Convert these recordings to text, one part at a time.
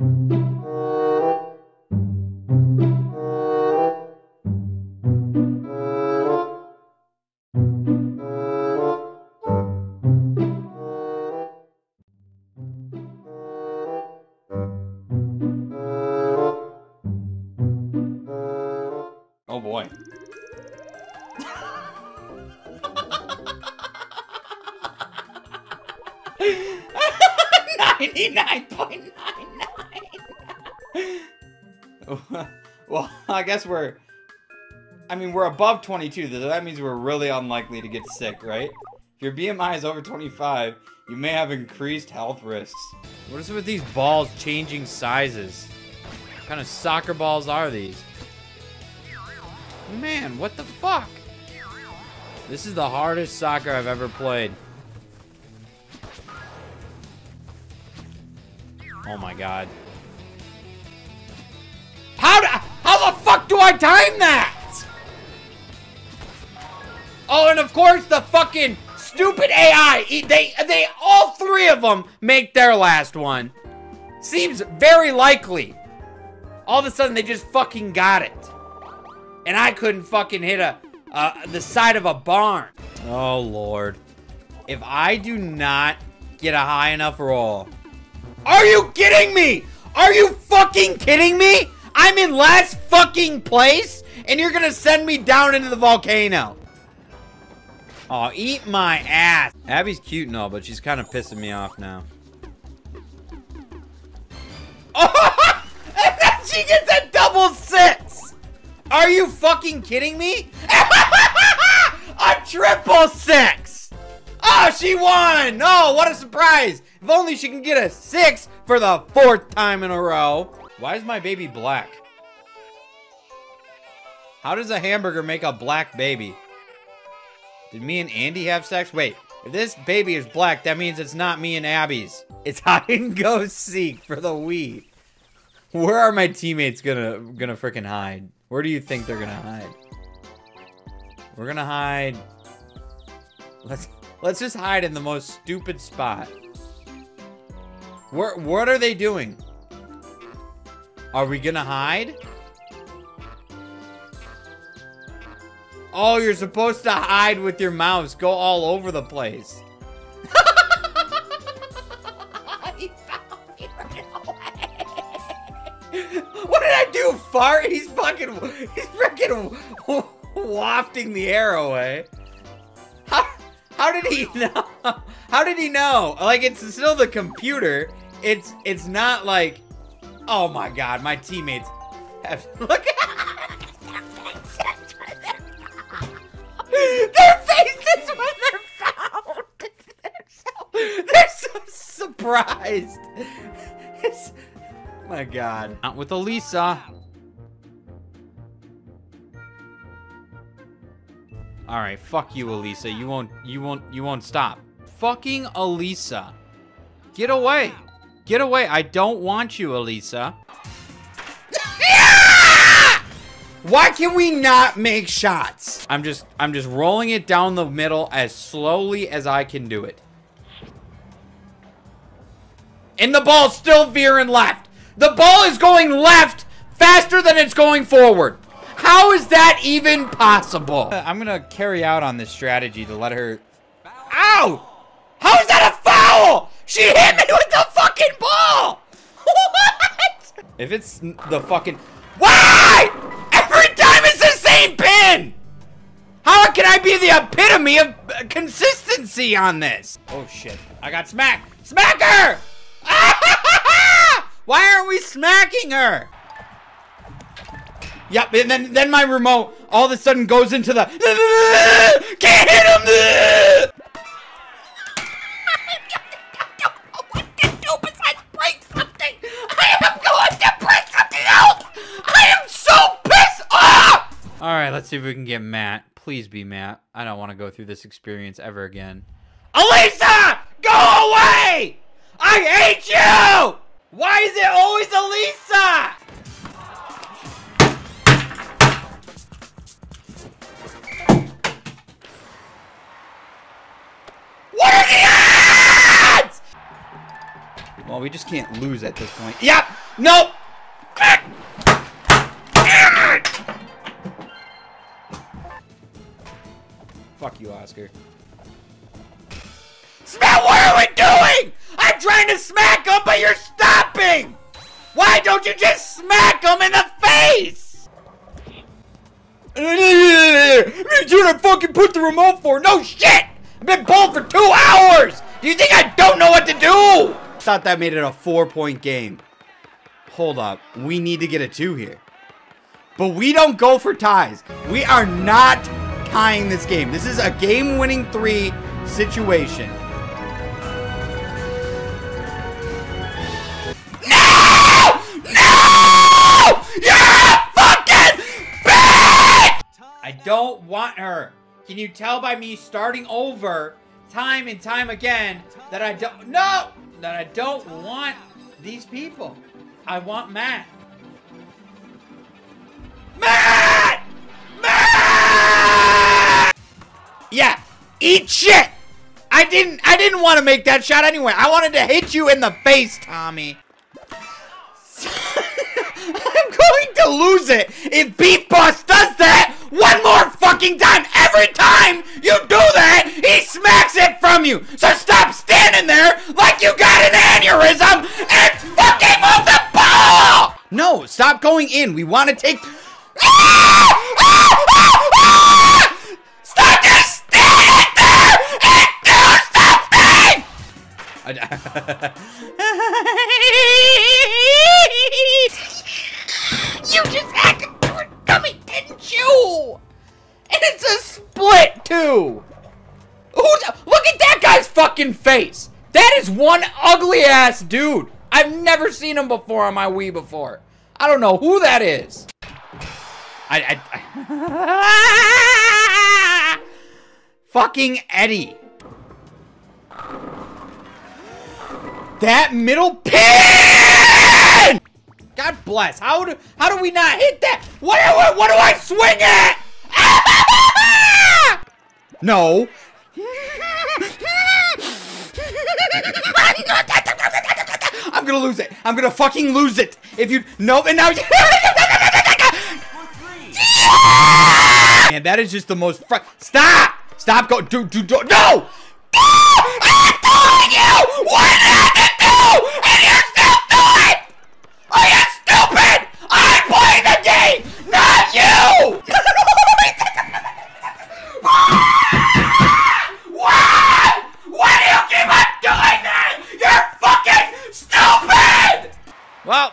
Oh boy. Ninety-nine point Well, I guess we're. I mean, we're above 22, so that means we're really unlikely to get sick, right? If your BMI is over 25, you may have increased health risks. What is with these balls changing sizes? What kind of soccer balls are these? Man, what the fuck? This is the hardest soccer I've ever played. Oh my god. Fuck do I time that? Oh, and of course the fucking stupid AI. They they all three of them make their last one. Seems very likely. All of a sudden they just fucking got it, and I couldn't fucking hit a uh, the side of a barn. Oh lord. If I do not get a high enough roll, Are you kidding me? Are you fucking kidding me? I'm in last fucking place, and you're gonna send me down into the volcano. oh, eat my ass. Abby's cute and all, but she's kind of pissing me off now. Oh, and then she gets a double six. Are you fucking kidding me? a triple six. Oh, she won. Oh, what a surprise. If only she can get a six for the fourth time in a row. Why is my baby black? How does a hamburger make a black baby? Did me and Andy have sex? Wait, if this baby is black, that means it's not me and Abby's. It's hide and go seek for the Wii. Where are my teammates gonna gonna freaking hide? Where do you think they're gonna hide? We're gonna hide. Let's let's just hide in the most stupid spot. Where what are they doing? Are we gonna hide? Oh, you're supposed to hide with your mouse. Go all over the place. What did I do? Fart? He's fucking. He's freaking wafting the air away. How, how did he know? How did he know? Like it's still the computer. It's it's not like. Oh my god, my teammates have. Look at their faces. Their faces when they're found. They're so, they're so surprised. It's, my god. Not with Elisa. All right, fuck you, Elisa. You won't, you won't, you won't stop. Fucking Elisa. Get away. Get away. I don't want you, Elisa. Why can we not make shots? I'm just, I'm just rolling it down the middle as slowly as I can do it. And the ball's still veering left. The ball is going left faster than it's going forward. How is that even possible? Uh, I'm gonna carry out on this strategy to let her. Ow! How is that a foul? She hit me with the fucking ball! What? If it's the fucking. Why? Every time it's the same pin! How can I be the epitome of uh, consistency on this? Oh shit. I got smacked. Smack her! Why aren't we smacking her? Yep, and then then my remote all of a sudden goes into the can't hit him. Right, let's see if we can get Matt. Please be Matt. I don't want to go through this experience ever again. Elisa, go away! I hate you! Why is it always Elisa? What are the odds? Well, we just can't lose at this point. Yep! Nope! Oscar. Smack, what are we doing? I'm trying to smack him, but you're stopping! Why don't you just smack him in the face? Me too, I fucking put the remote for. No shit! I've been pulled for two hours! Do you think I don't know what to do? Thought that made it a four point game. Hold up. We need to get a two here. But we don't go for ties. We are not tying this game. This is a game winning three situation. No! No! You're a fucking bitch! I don't want her. Can you tell by me starting over time and time again that I don't no that I don't want these people. I want. Matt! Yeah, eat shit. I didn't I didn't want to make that shot anyway. I wanted to hit you in the face, Tommy. I'm going to lose it if Beef Boss does that one more fucking time. Every time you do that, he smacks it from you. So stop standing there like you got an aneurysm and fucking move the ball. No, stop going in. We want to take. Ah! Ah! Ah! Stop just standing there and do something! you just had to do dummy, didn't you? And it's a split, too! Who's, look at that guy's fucking face! That is one ugly ass dude! I've never seen him before on my Wii before. I don't know who that is. I, I, I fucking Eddie. That middle pin! God bless. How do how do we not hit that? What do I, what do I swing at? No. I'm gonna lose it. I'm gonna fucking lose it. If you nope, and now you. Man, that is just the most. Stop! Stop! Go! Do do do! No! I'm telling you what not to do, and you're still doing. Are you stupid? I play the game, not you. Why? Why do you keep on doing that? You're fucking stupid. Well,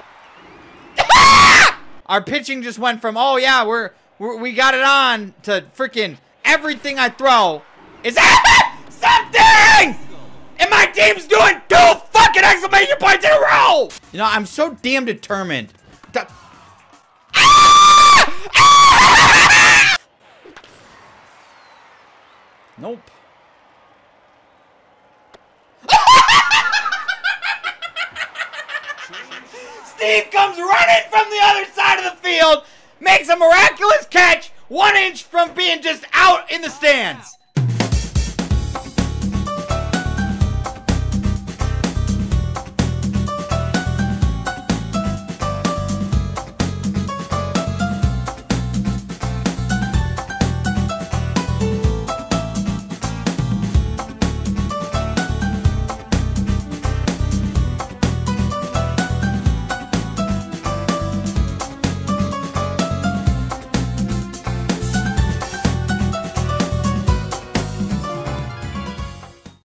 our pitching just went from oh yeah we're, we're we got it on to freaking everything I throw Is something? And my team's doing two fucking exclamation points in a row. You know, I'm so damn determined. to- Nope. Steve comes running from the other side of the field, makes a miraculous catch, one inch from being just out in the stands.